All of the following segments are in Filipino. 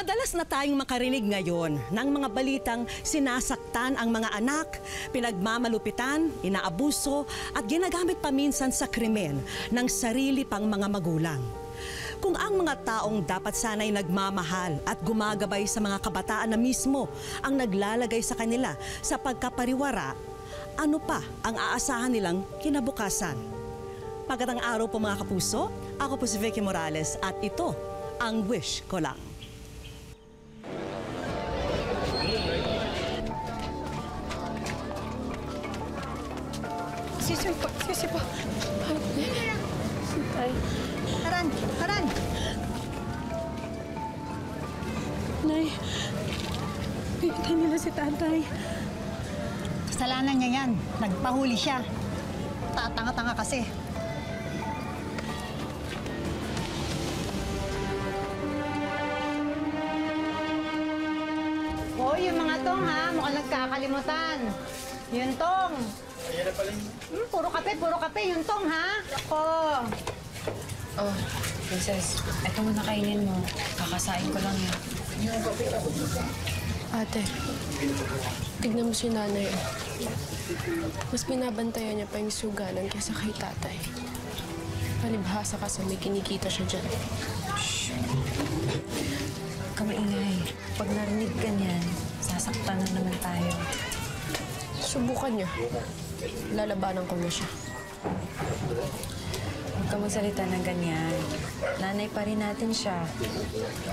Madalas na tayong makarinig ngayon ng mga balitang sinasaktan ang mga anak, pinagmamalupitan, inaabuso at ginagamit paminsan sa krimen ng sarili pang mga magulang. Kung ang mga taong dapat sana'y nagmamahal at gumagabay sa mga kabataan na mismo ang naglalagay sa kanila sa pagkapariwara, ano pa ang aasahan nilang kinabukasan? Pagkatang araw po mga kapuso, ako po si Vicky Morales at ito ang wish ko lang. Sisi po, sisi po. Ay, Haran! Haran! Nay. Pinatay nila si tatay. Kasalanan niya yan. Nagpahuli siya. Tatanga-tanga kasi. Hoy, yung mga tong ha, mukhang nagkakalimutan. Yun tong. Ayan na pala hmm, Puro kape, puro kape. Yun tong ha. Ako. Oh, Princess, eto muna kainin mo. Kakasain ko lang yan. Ate, tignan mo si nanay. Mas binabantayan niya pa yung sugalan kaysa kay tatay. Palibhasa kasi may kinikita siya dyan. Kamaingay. Pag narinig ka niyan, sasaktan na naman tayo. Subukan niya. Lalabanan ko na siya. Huwag ka magsalita ng ganyan. Nanay pa rin natin siya.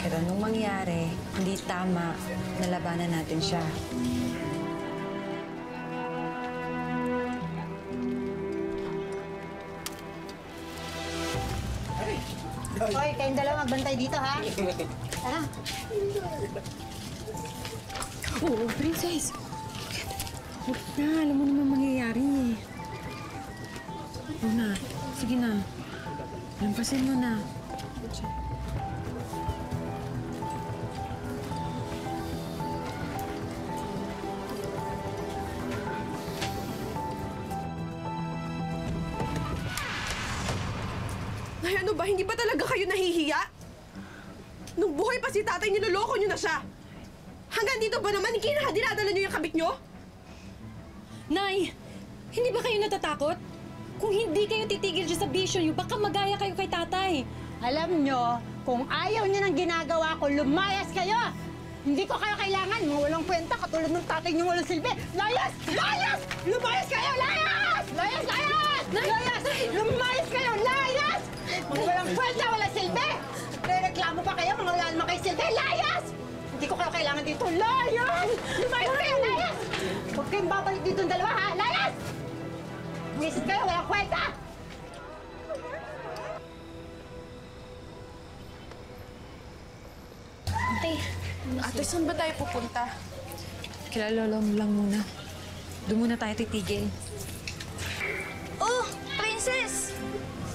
Pero anong mangyari, hindi tama, nalabanan natin siya. Hoy, kayong dalawa magbantay dito ha. Tara. Oo, princess. Na, alam mo naman mangyayari. Oo na, sige na. Lampasin mo na. Ay, ano ba? Hindi ba talaga kayo nahihiya? Nung buhay pa si tatay, niloloko niyo na siya. Hanggang dito ba naman, hindi na dinadala niyo yung kabit niyo? Nay, hindi ba kayo natatakot? Kung hindi kayo titigil dyan sa bisyo niyo, baka magaya kayo kay tatay. Alam nyo, kung ayaw nyo ng ginagawa ko, lumayas kayo! Hindi ko kayo kailangan, mga walang kwenta, katulad ng tatay nyo walang silbi. Layas! Layas! Lumayas kayo! Layas! Layas! Layas! Layas! Lumayas kayo! Layas! Mga walang kwenta, walang silbi! Rereklamo pa kayo, mga wala naman kayo silbi. Layas! Hindi ko kayo kailangan dito. Layas! Lumayas kayo! Layas! Huwag kayong babalik dito ng dalawa, ha? Layas! Wisit kayo, walang kwenta! Ate, saan ba tayo pupunta? Kilala mo lang muna. Doon muna tayo titigil. Oh, Princess!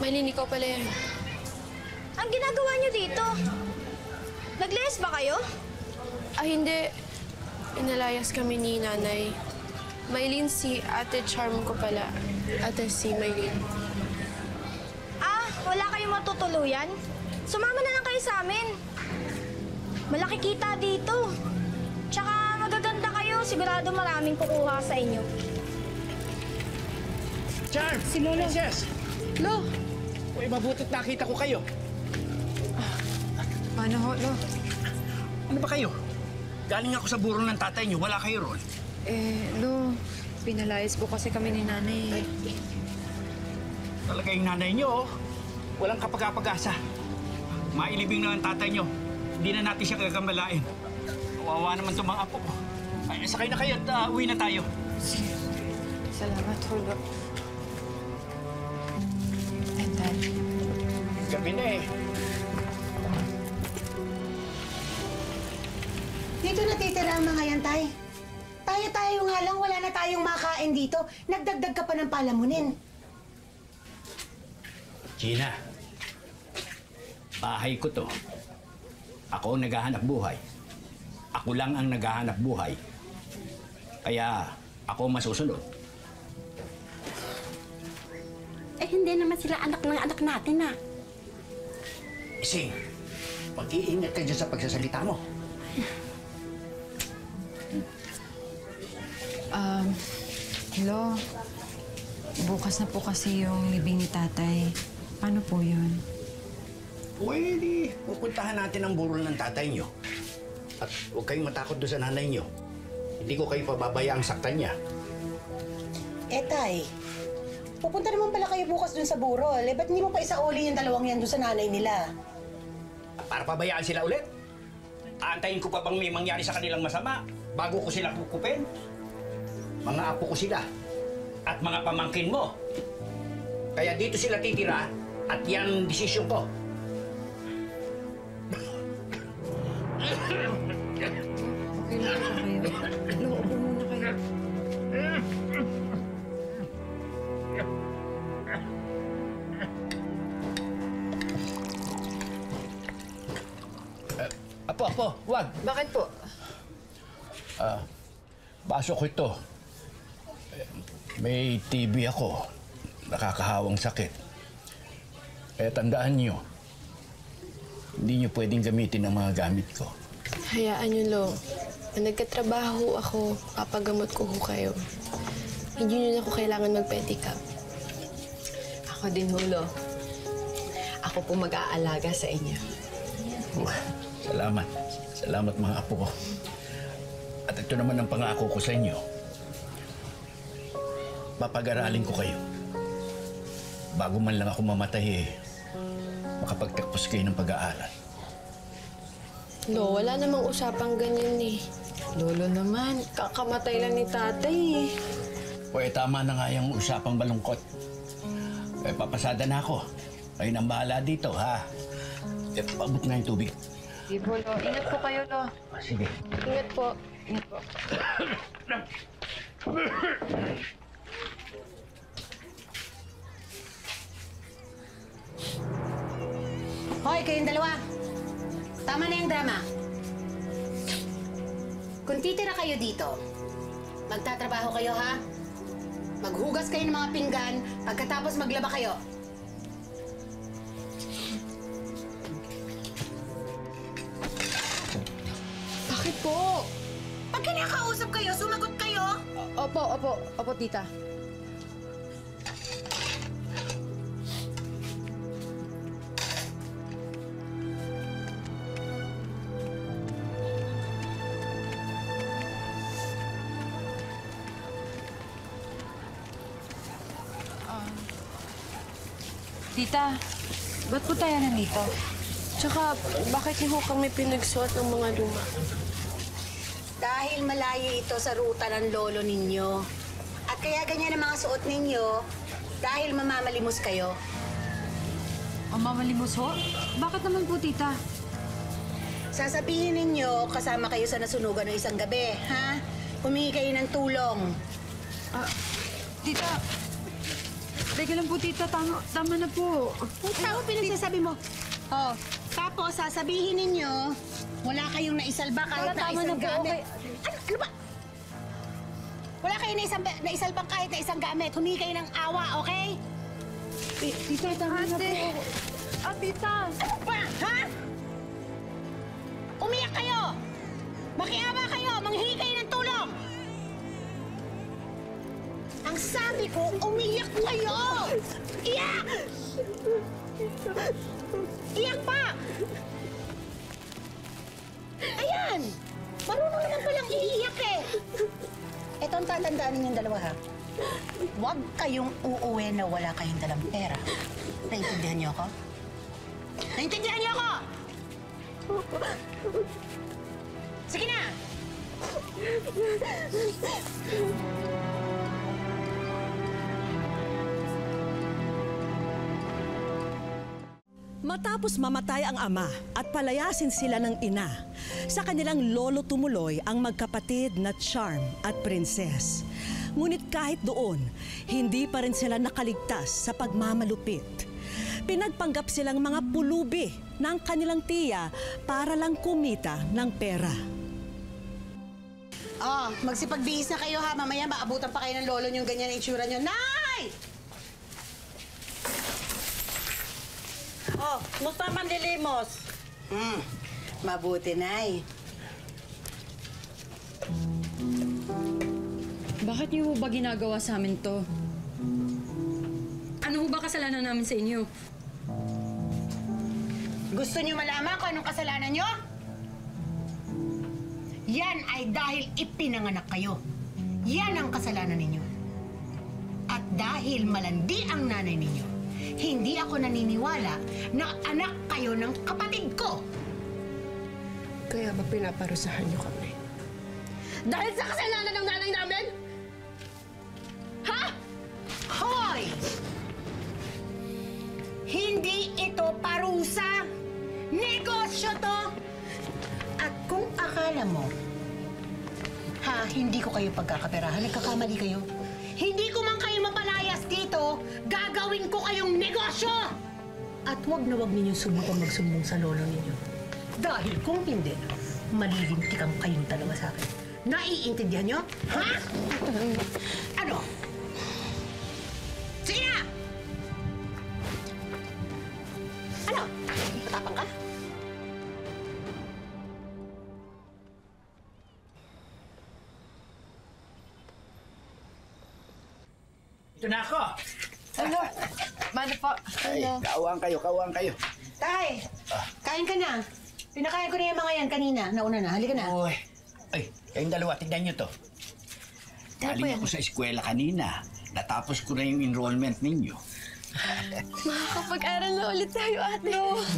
Maylin, ikaw pala yan. Ang ginagawa niyo dito? Naglayas ba kayo? Ah, hindi. Inalayas kami ni nanay. Maylin si ate charm ko pala. Ate si Maylin. Ah, wala kayong matutuluyan? Sumama na lang kayo sa amin. Malaki kita dito. Tsaka magaganda kayo. Sigurado maraming kukuha sa inyo. Charm! Si Lolo. Princess! Lo! Uy, mabutit nakita ko kayo. Paano ho, Lo? Ano ba kayo? Galing ako sa burong ng tatay niyo, wala kayo ron. Eh, Lo, pinalayas po kasi kami ni nanay. Talaga yung nanay niyo, oh. Walang kapag-apag-asa. Mailibing na ang tatay niyo. Hindi na natin siya gagambalain. Kawawa naman itong mga apo ko. Ay, sakay na kayo at ah, uwi na tayo. Salamat ho, Lo. And Dad, Gabi na eh. Dito natitira ang mga yan, Tay. Tayo-tayo nga lang, wala na tayong makain dito. Nagdagdag ka pa ng palamunin. Gina, bahay ko to. Ako ang naghahanap buhay. Ako lang ang naghahanap buhay. Kaya ako masusunod. Eh, hindi naman sila anak ng anak natin, ah. Ising, Mag-iingat ka dyan sa pagsasalita mo. Um, hello. Bukas na po kasi yung libing ni tatay. Paano po yun? Pwede, pupuntahan natin ang burol ng tatay nyo. At huwag kayong matakot doon sa nanay nyo. Hindi ko kayo pababayaang saktan niya. Eh, Tay, pupunta naman pala kayo bukas dun sa burol. Eh, ba't hindi mo pa isauli yung dalawang yan dun sa nanay nila? Para pabayaan sila ulit? Aantayin ko pa bang may mangyari sa kanilang masama bago ko sila kukupin? Mga apo ko sila at mga pamangkin mo. Kaya dito sila titira at yan ang desisyon ko. Okay lang po kayo. Upo muna kayo. Apo, apo, wag. Bakit po? Baso ko ito. May TB ako. Nakakahawang sakit. Eh, tandaan nyo, hindi nyo pwedeng gamitin ang mga gamit ko. Hayaan niyo, Lo. Na nagkatrabaho ako, papagamot ko ho kayo. Hindi niyo na ako kailangan mag-pedicab. Ako din, Hulo. Ako po mag-aalaga sa inyo. Salamat. Salamat mga apo ko. Ito naman ang pangako ko sa inyo. Papag-aralin ko kayo. Bago man lang ako mamatay eh, makapagtapos kayo ng pag-aaral. Lo, wala namang usapang ganyan eh. Lolo naman, kakamatay lang ni tatay eh. Eh, tama na nga yung usapang malungkot. Eh, papasada na ako. Kayo nang bahala dito, ha? Eh, pabot na yung tubig. Di po, Lo. Ingat po kayo, Lo. Ah, Sige. Ingat po. Po. Hoy, kayong dalawa. Tama na yung drama. Kung titira kayo dito, magtatrabaho kayo ha? Maghugas kayo ng mga pinggan, pagkatapos maglaba kayo. Bakit po? Pag kinakausap kayo, sumagot kayo. Opo, opo. Opo, tita. Tita, ba't po tayo nandito? Tsaka, bakit ho kami pinagsuot ng mga luma? Dahil malayo ito sa ruta ng lolo ninyo. At kaya ganyan ang mga suot ninyo dahil mamamalimos kayo. Ang mamalimos ho? Bakit naman po, tita? Sasabihin ninyo kasama kayo sa nasunugan ng isang gabi, ha? Humingi kayo ng tulong. Ah, tita, teka lang po, tita. Tama, tama na po. Kung tao pinagsasabi mo. Oh, tapos sasabihin ninyo, wala kayong naisalba kahit Tama, na tama isang na po, gamit. okay. Ano, ano ba? Wala kayong naisang, naisalbang kahit na isang gamit. Humingi kayo ng awa, okay? Tita, tama na po. Ah, tita! Ano ba, ha? Umiyak kayo! Makiawa kayo! Manghingi kayo ng tulong! Ang sabi ko, umiyak kayo! Iyak! Iyak pa! Ayan! Marunong naman palang iiyak eh! Ito ang tatandaan ninyong dalawa ha. Huwag kayong uuwi na wala kayong dalang pera. Naintindihan niyo ako? Naintindihan niyo ako? Sige na! Matapos mamatay ang ama at palayasin sila ng ina, sa kanilang lolo tumuloy ang magkapatid na Charm at Princess. Ngunit kahit doon, hindi pa rin sila nakaligtas sa pagmamalupit. Pinagpanggap silang mga pulubi ng kanilang tiya para lang kumita ng pera. Oh, magsipagbihis na kayo ha. Mamaya maabutan pa kayo ng lolo niyong ganyan ang itsura niyo. Nay! Oh, musta man lilimos? Hmm, mabuti, Nay. Bakit niyo ba ginagawa sa amin to? Ano ba kasalanan namin sa inyo? Gusto niyo malaman kung anong kasalanan niyo? Yan ay dahil ipinanganak kayo. Yan ang kasalanan ninyo. At dahil malandi ang nanay ninyo, hindi ako naniniwala na anak kayo ng kapatid ko. Kaya ba pinaparusahan niyo kami? Dahil sa kasalanan ng nanay namin? Ha? Hoy! Hindi ito parusa! Negosyo to! At kung akala mo, ha, hindi ko kayo pagkakaperahan, nagkakamali kayo. Hindi ko man kayo mapalayas dito, gagawin ko kayong negosyo! At wag na wag ninyong subukan magsumbong sa lolo ninyo. Dahil kung hindi, malilintikan kayong dalawa sa akin. Naiintindihan nyo? Ha? Ano? Sige na! Ano? Matapang ka? Ito na ako. Ano? Mano po? Ay, kauwang kayo, kauwang kayo. Tay, kain ka na. Pinakain ko na yung mga yan kanina. Nauna na. Halika na. Uy. Ay, kayong dalawa, tignan nyo to. Galing ako sa eskwela kanina. Natapos ko na yung enrollment ninyo. Makakapag-aral na ulit tayo, ate.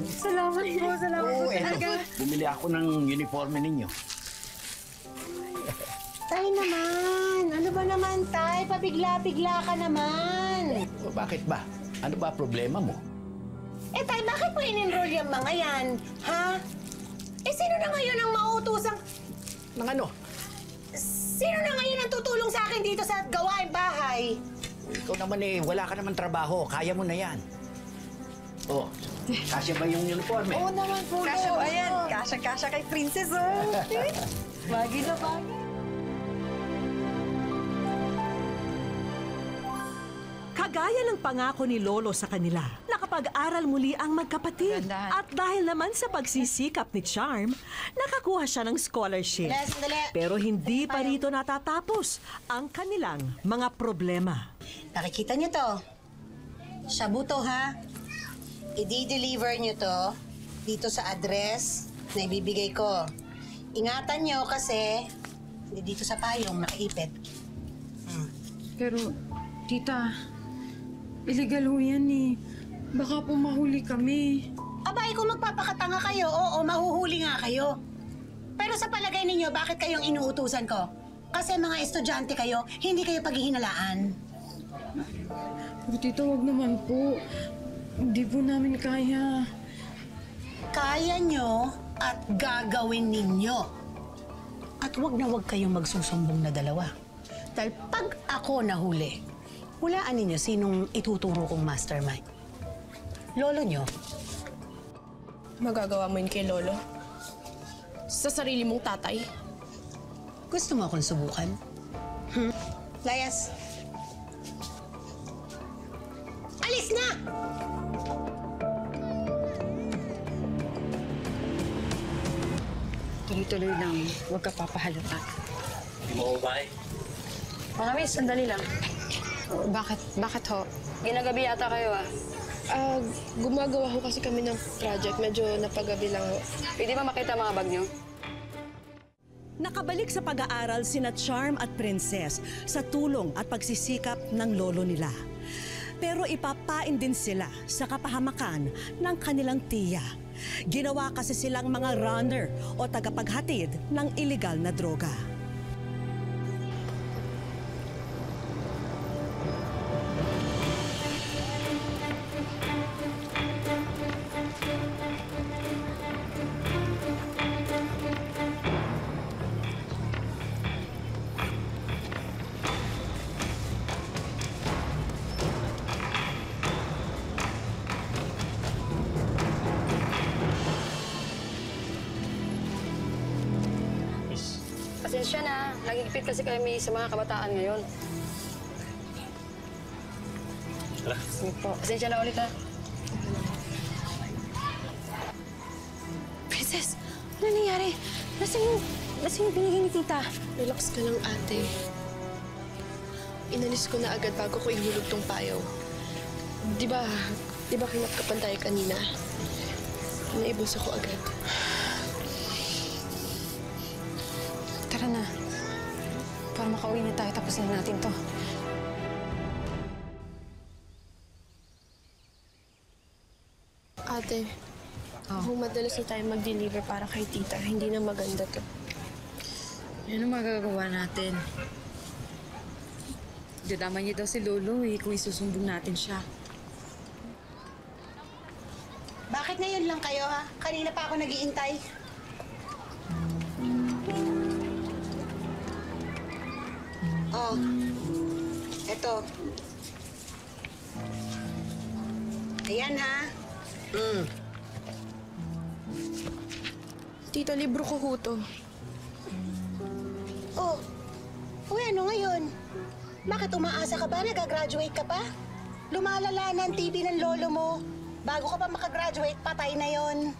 Salamat po, salamat Oo, eto. Bumili ako ng uniforme ninyo. Tay naman. Ano ba naman, Tay? Pabigla-bigla ka naman. O, bakit ba? Ano ba problema mo? Eh, Tay, bakit mo in-enroll yung mga yan? Ha? Eh, sino na ngayon ang mauutosang... Nang ano? Sino na ngayon ang tutulong sa akin dito sa gawain bahay? Ikaw naman eh, wala ka naman trabaho. Kaya mo na yan. Oh, kasya ba yung uniforme? Oo naman po, Kasya ba yan? Kasya-kasya kay Princess, oh. Bagay na bagay. Kagaya ng pangako ni Lolo sa kanila, nakapag-aral muli ang magkapatid. At dahil naman sa pagsisikap ni Charm, nakakuha siya ng scholarship. Pero hindi pa rito natatapos ang kanilang mga problema. Nakikita niyo to? Shabu to, ha? I-deliver niyo to dito sa address na ibibigay ko. Ingatan niyo kasi hindi dito sa payong nakaipit. Pero, tita, illegal ho yan eh. Baka po mahuli kami. Abay, kung magpapakatanga kayo, oo, mahuhuli nga kayo. Pero sa palagay ninyo, bakit kayong inuutusan ko? Kasi mga estudyante kayo, hindi kayo paghihinalaan. Pero tita, wag naman po. Hindi po namin kaya. Kaya nyo at gagawin ninyo. At wag na wag kayong magsusumbong na dalawa. Dahil pag ako nahuli, hulaan ninyo sinong ituturo kong mastermind. Lolo nyo, Magagawa mo yun kay Lolo? Sa sarili mong tatay? gusto mo akong subukan? Hmm? Layas. Alis na! Tuloy-tuloy lang. Huwag ka papahalata. Hindi mo ba Mga miss, sandali lang. Bakit? Bakit ho? Ginagabi yata kayo, ah. Ah, gumagawa ho kasi kami ng project. Medyo napagabi lang ho. Pwede ba makita mga bag niyo? Nakabalik sa pag-aaral sina Charm at Princess sa tulong at pagsisikap ng lolo nila. Pero ipapain din sila sa kapahamakan ng kanilang tiya. Ginawa kasi silang mga runner o tagapaghatid ng iligal na droga. Nagigipit kasi kami sa mga kabataan ngayon. Sige po. Pasensya na ulit, ha. Princess, ano nangyari? Nasaan yung, nasaan yung binigay ni tita? Relax ka lang, ate. Inalis ko na agad bago ko ihulog tong payaw. Di ba, di ba kinapkapan tayo kanina? Naibos ako agad. Tapos na natin to. Ate, kung madalas na tayo mag-deliver para kay tita, hindi na maganda to. Ano magagawa natin? Dadama niya daw si Lolo eh kung isusumbong natin siya. Bakit ngayon lang kayo, ha? Kanina pa ako nagiintay. Oh, eto. Ayan, ha? Tita, libro ko ho to. Oh, uy, ano ngayon? Bakit umaasa ka ba? Nagagraduate ka pa? Lumalala na ang TV ng lolo mo. Bago ka pa makagraduate, patay na yon.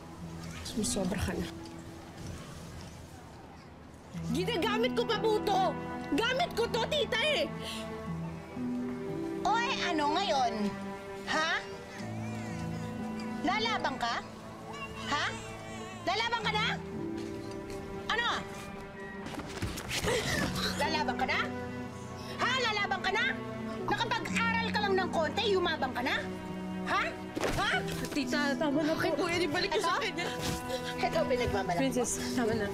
Sumusobra ka na. Ginagamit ko pa po to! Gamit ko to, tita eh! Oy, ano ngayon? Ha? Lalabang ka? Ha? Lalabang ka na? Ano? Lalabang ka na? Ha? Lalabang ka na? Nakapag-aral ka lang ng konti, yumabang ka na? Ha? Ha? Tita, tama na po. Pwede balik ko sa kanya. Ito pinagmamalaki. Princess, tama na.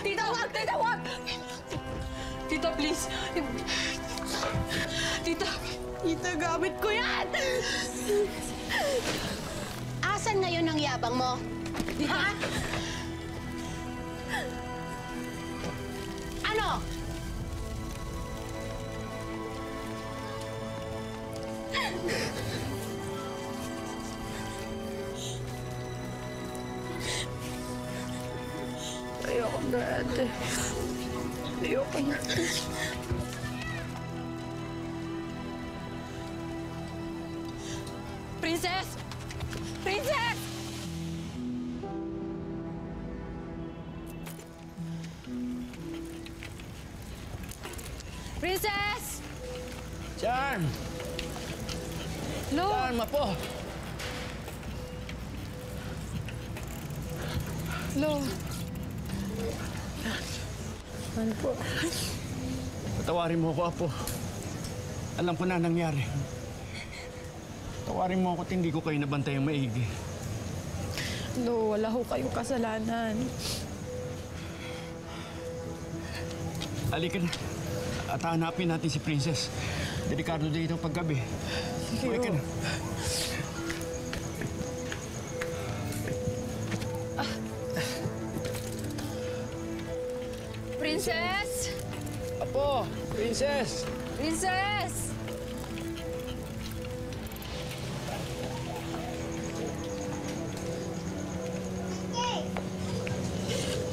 Tita, wag! Tita, wag! Tita, please. Tita, tita, gamit ko yan! Asan ngayon ang yabang mo? Ha? Ano? Ayoko na, ate. Ayoko na. Patawarin mo ako, Apo. Alam ko na ang nangyari. Tawarin mo ako at hindi ko kayo nabantay ang maigi. Lo, wala ho kayong kasalanan. Halika na. At hanapin natin si Princess. Delikado dito paggabi. Halika na. Princess! Apo! Princess! Princess!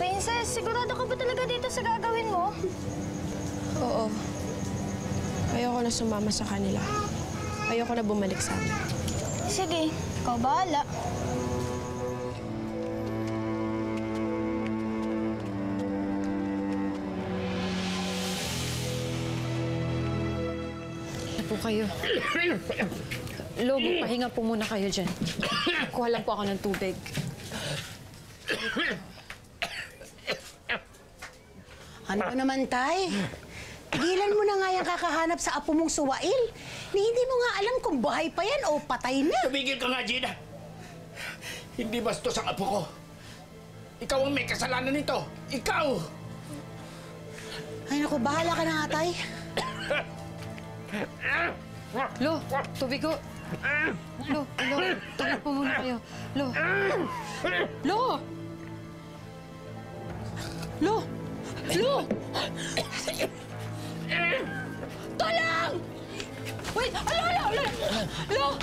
Princess, sigurado ka ba talaga dito sa gagawin mo? Oo. Ayoko na sumama sa kanila. Ayoko na bumalik sa amin. Sige, ikaw bahala. Po kayo. Lo, magpahinga po muna kayo dyan. Kuha lang po ako ng tubig. Ano ka naman, Tay? Tigilan mo na nga yung kakahanap sa apo mong suwail. Ni hindi mo nga alam kung buhay pa yan o patay na. Tumigil ka nga, Gina! Hindi bastos ang apo ko. Ikaw ang may kasalanan nito. Ikaw! Ay naku, bahala ka na nga, Tay. Lo, tubig ko. Lo, lo, po muna. Lo. Lo! Lo! Lo! Tulong! Wait! Alo, alo,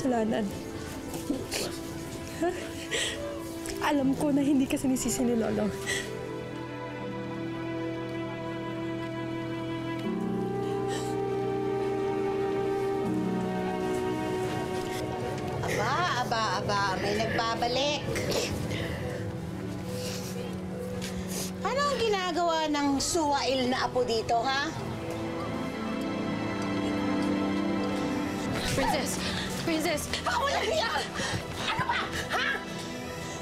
kasalanan. Alam ko na hindi ka sinisisi ni Lolo. Aba, aba, aba, may nagbabalik. Ano ang ginagawa ng suwail na apo dito, ha? Princess! Princess! Baka walang hiya! Ano ba? Ha?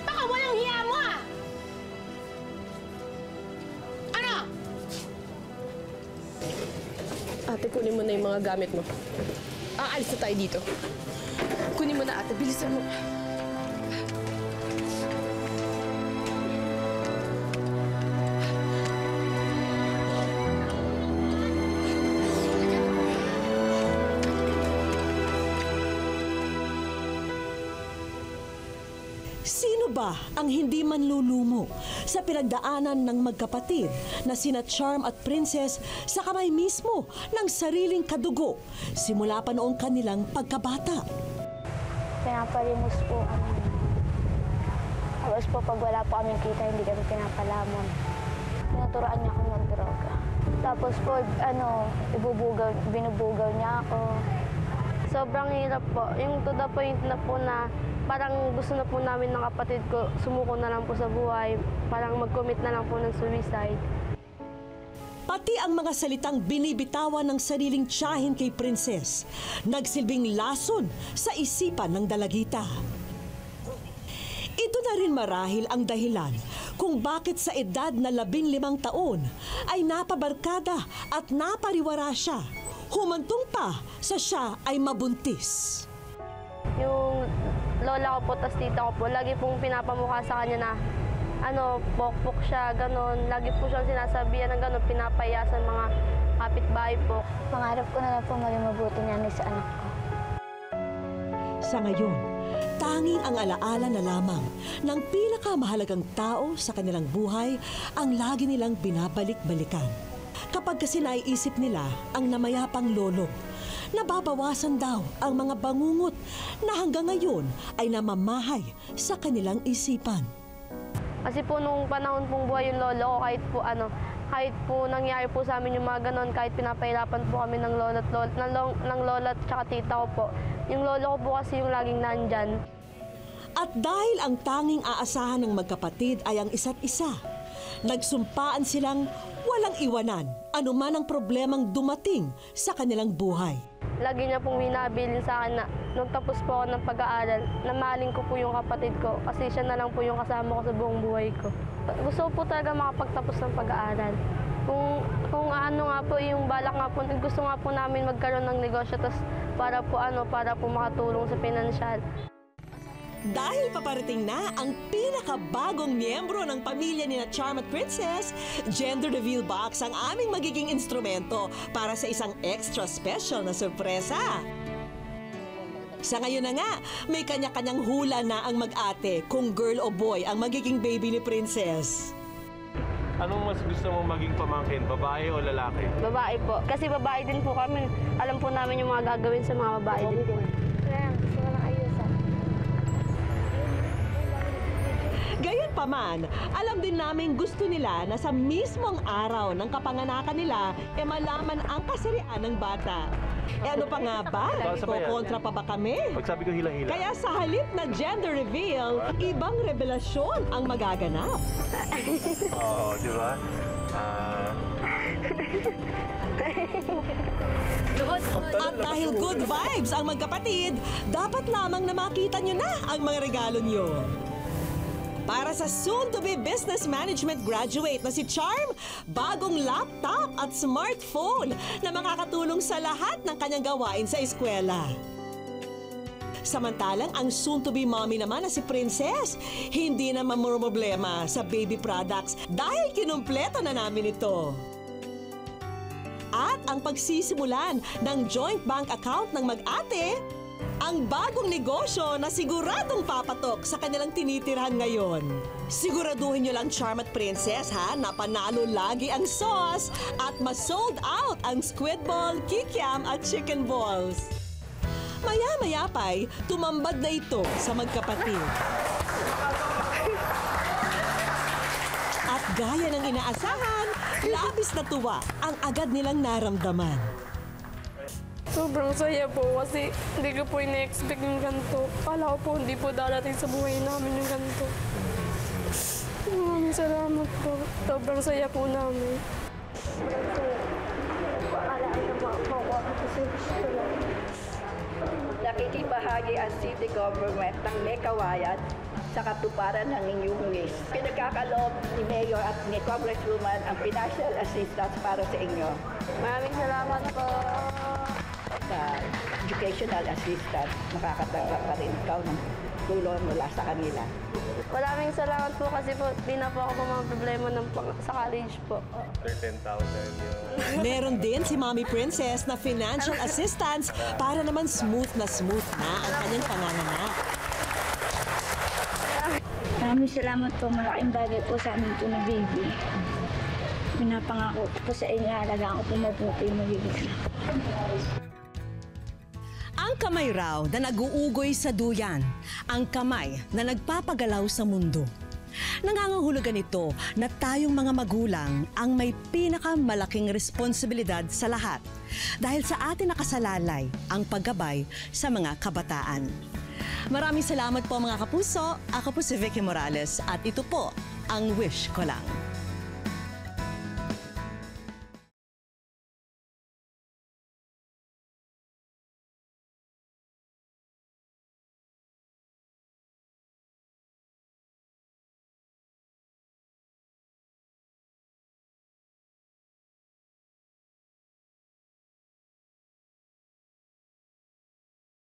Baka walang hiya mo, ah! Ano? Ate, kunin mo na yung mga gamit mo. Aalis na tayo dito. Kunin mo na ate, bilisan mo. Ba ang hindi manlulumo sa pinagdaanan ng magkapatid na sina Charm at Princess sa kamay mismo ng sariling kadugo simula pa noong kanilang pagkabata? Pinapalimos po kami. Tapos po pag wala po kaming kita, hindi kami pinapalamon. Tinuturoan niya ako ng droga. Tapos po, ano, ibubugaw, binubugaw niya ako. Sobrang hirap po. Yung to the point na po na parang gusto na po namin ng kapatid ko, sumuko na lang po sa buhay. Parang mag-commit na lang po ng suicide. Pati ang mga salitang binibitawan ng sariling tiyahin kay Princess, nagsilbing lason sa isipan ng dalagita. Ito na rin marahil ang dahilan kung bakit sa edad na labing limang taon ay napabarkada at napariwara siya. Humantong pa sa siya ay mabuntis. Yung lola ko po, tas tita ko po, lagi pong pinapamukha sa kanya na ano, pokpok siya, ganon. Lagi po siyang sinasabihan ng ganon, pinapaya sa mga kapitbahay po. Pangarap ko na lang po maging mabuti nanay sa anak ko. Sa ngayon, tanging ang alaala na lamang ng pinakamahalagang tao sa kanilang buhay ang lagi nilang binabalik-balikan. Kapag kasi naiisip nila ang namayapang lolo, nababawasan daw ang mga bangungot na hanggang ngayon ay namamahay sa kanilang isipan. Kasi po nung panahon pong buhay yung lolo ko, kahit po ano, kahit po nangyari po sa amin yung mga ganon, kahit pinapahirapan po kami ng lola at lola, ng, lo- ng lola at saka tita ko po. Yung lolo ko po kasi yung laging nandyan. At dahil ang tanging aasahan ng magkapatid ay ang isa't isa, nagsumpaan silang walang iwanan anuman ang problemang dumating sa kanilang buhay. Lagi niya pong binabilin sa akin na nung tapos po ako ng pag-aaral, namaling ko po yung kapatid ko kasi siya na lang po yung kasama ko sa buong buhay ko. Gusto po talaga makapagtapos ng pag-aaral. Kung, kung ano nga po, yung balak nga po, gusto nga po namin magkaroon ng negosyo tas para po ano, para po makatulong sa pinansyal. Dahil paparating na ang pinakabagong miyembro ng pamilya ni na Charm at Princess, Gender Reveal Box ang aming magiging instrumento para sa isang extra special na sorpresa. Sa ngayon na nga, may kanya-kanyang hula na ang mag-ate kung girl o boy ang magiging baby ni Princess. Anong mas gusto mong maging pamangkin, babae o lalaki? Babae po. Kasi babae din po kami. Alam po namin yung mga gagawin sa mga babae din po. Gayunpaman, alam din namin gusto nila na sa mismong araw ng kapanganakan nila e malaman ang kasarian ng bata. E ano pa nga ba? Kukontra pa ba kami? Pag sabi ko hila-hila. Kaya sa halip na gender reveal, ibang revelasyon ang magaganap. Oo, di ba? Ah, At dahil good vibes ang magkapatid, dapat lamang na makita nyo na ang mga regalo nyo. Para sa soon-to-be business management graduate na si Charm, bagong laptop at smartphone na makakatulong sa lahat ng kanyang gawain sa eskwela. Samantalang ang soon-to-be mommy naman na si Princess, hindi na problema sa baby products dahil kinumpleto na namin ito. At ang pagsisimulan ng joint bank account ng mag-ate, ang bagong negosyo na siguradong papatok sa kanilang tinitirhan ngayon. Siguraduhin nyo lang, Charm at Princess, ha, na panalo lagi ang sauce at ma-sold out ang squid ball, kikiam at chicken balls. Maya-maya pa'y tumambad na ito sa magkapatid. At gaya ng inaasahan, labis na tuwa ang agad nilang naramdaman. Sobrang saya po kasi hindi ko po ina-expect yung ganito. Kala ko po hindi po darating sa buhay namin yung ganito. Maraming salamat po. Sobrang saya po namin. Nakikibahagi ang city government ng Mekawayan sa katuparan ng inyong wish. Pinagkakaloob ni Mayor at ni Congresswoman ang financial assistance para sa inyo. Maraming salamat po. Sa educational assistance, makakatanggap pa rin ikaw ng tulong mula sa kanila. Maraming salamat po kasi po di na po ako mga problema ng pang- sa college po. After 10,000 yun. Meron din si Mommy Princess na financial assistance para naman smooth na smooth na ang kanyang panganganak. Maraming salamat po. Malaking bagay po sa amin po na baby. Pinapangako ko po sa inyo, alagaan ko po mabuti magiging anak. Ang kamay raw na naguugoy sa duyan, ang kamay na nagpapagalaw sa mundo. Nangangahulugan ito na tayong mga magulang ang may pinakamalaking responsibilidad sa lahat dahil sa atin nakasalalay ang paggabay sa mga kabataan. Maraming salamat po mga kapuso. Ako po si Vicky Morales at ito po ang wish ko lang.